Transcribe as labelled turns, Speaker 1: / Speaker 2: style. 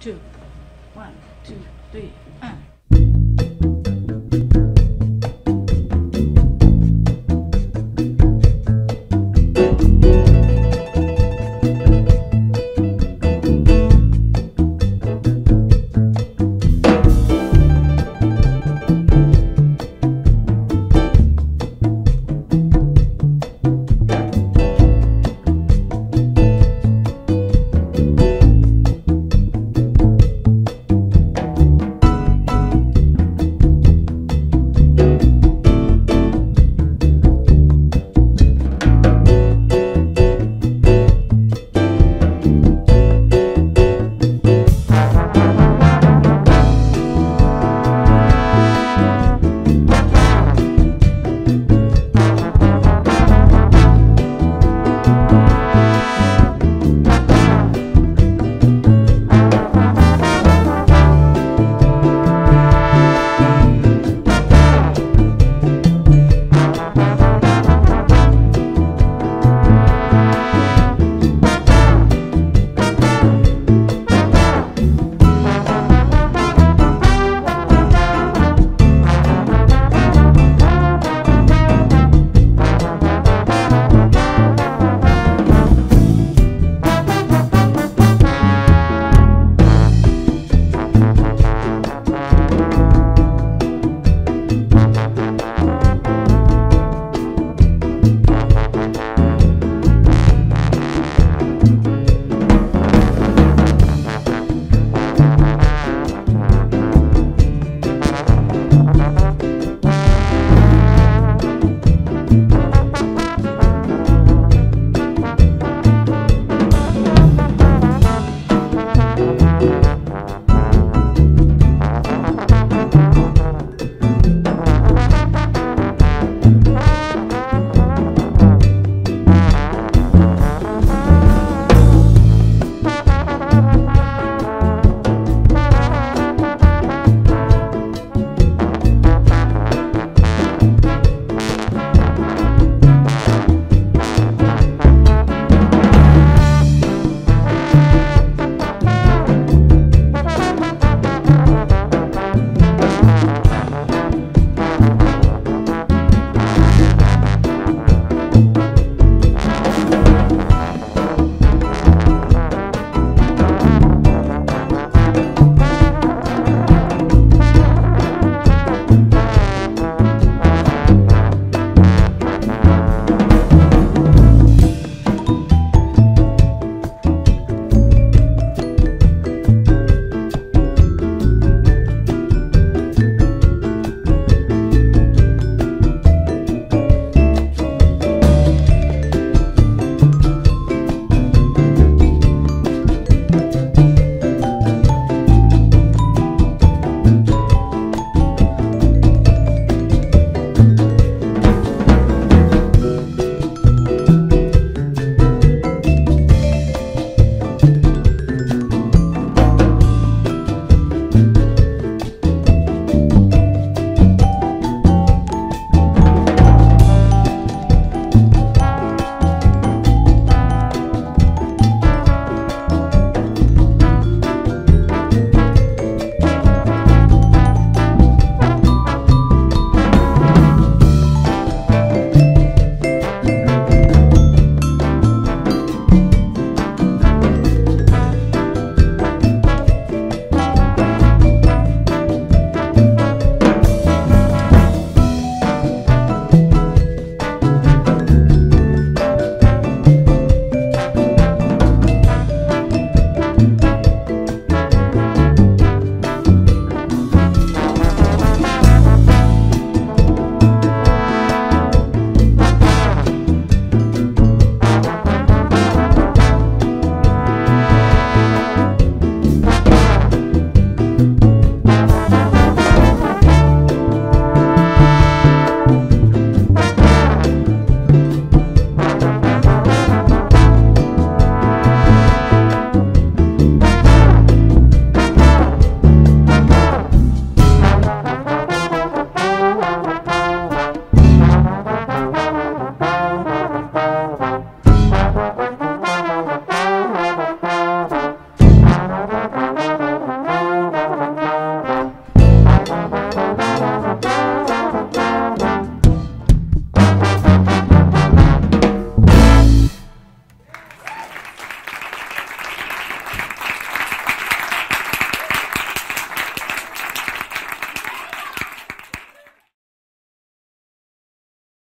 Speaker 1: two, one, two, three, and.